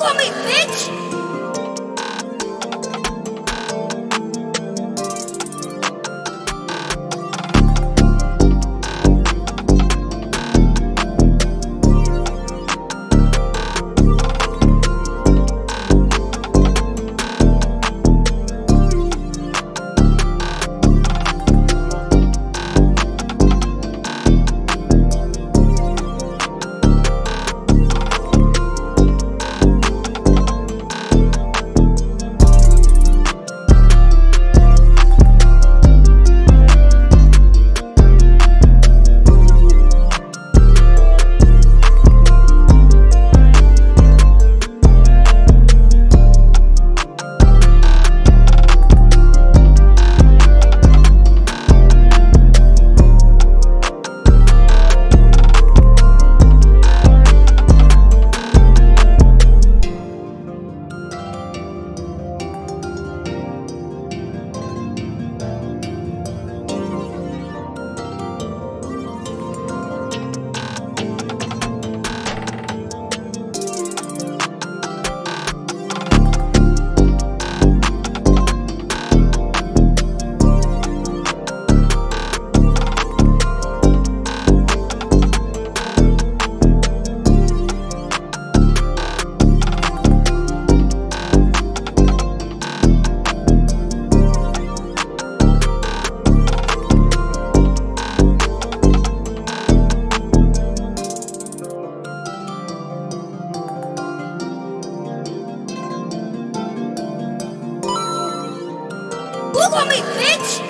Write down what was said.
Follow me, bitch! want me, bitch!